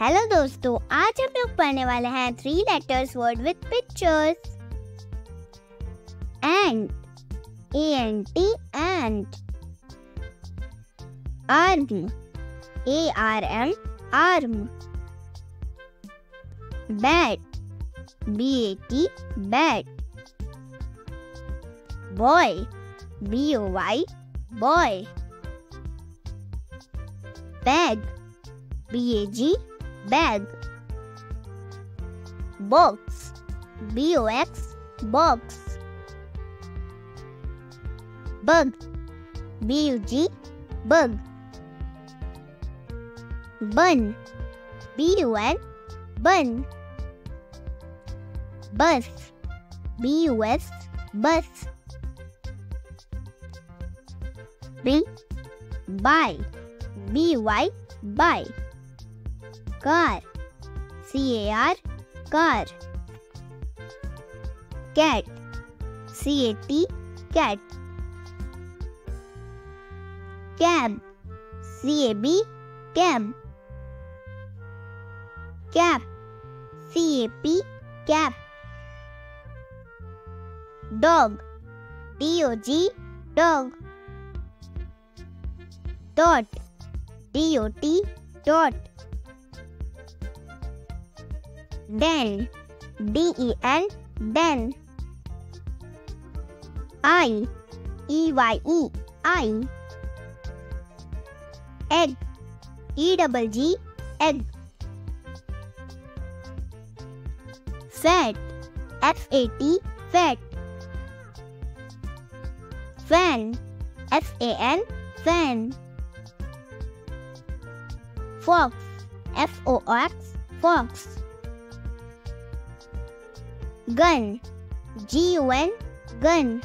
Hello दोस्तों, आज हम लोग पढ़ने वाले हैं three letters word with pictures ant A N T and arm A R M arm bat B A T bat boy B O Y boy bag B A G bag box b o x box bug. B u g bug. Bun. B u n bun. Bus. B u s bus. B. Buy. B y buy car C A R car cat C A T cat cab C A B cab cap C A P cap dog. D O G dog. Dot. D O T dot Den D E N Den eye. E Y E eye. Egg E double G egg Fat F A T fat Fan F A N fan Fox. F O X fox gun. G U N gun.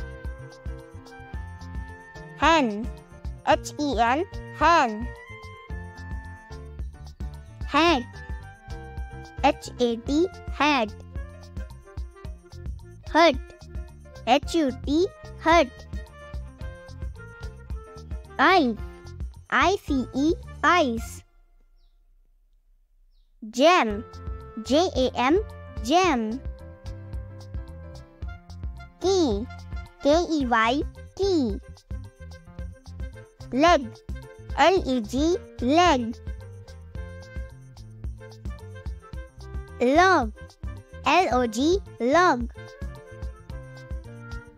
Hen. H E N. Hen. Hat H A T hat hut H U T hut ice I C E. Ice jam J A M. Jam key K E Y key leg L E G leg log L O G log.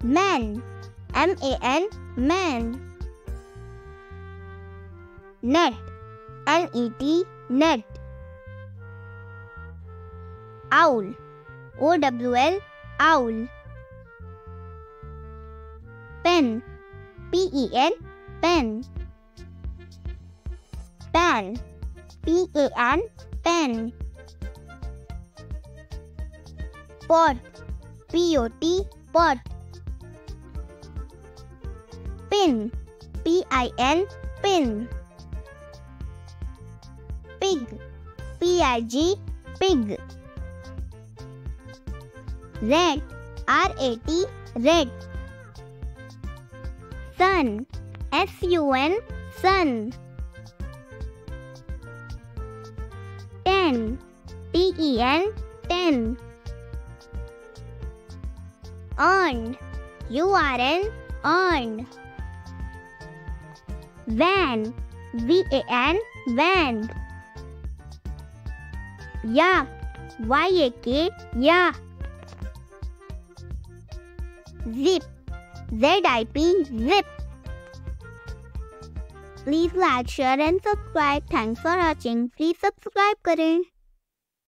Man M A N man. Net N E T net owl O W L owl pen P E N? Pen pan P A N? Pen pot P O T pot pin P I N? Pin pig P I G? Pig rat R A T rat sun. S U N sun. Ten. T E N ten. On. U R N on. Van. V A N van. Yak Y A K yak zip Z I P zip Please like, share and subscribe. Thanks for watching. Please subscribe करें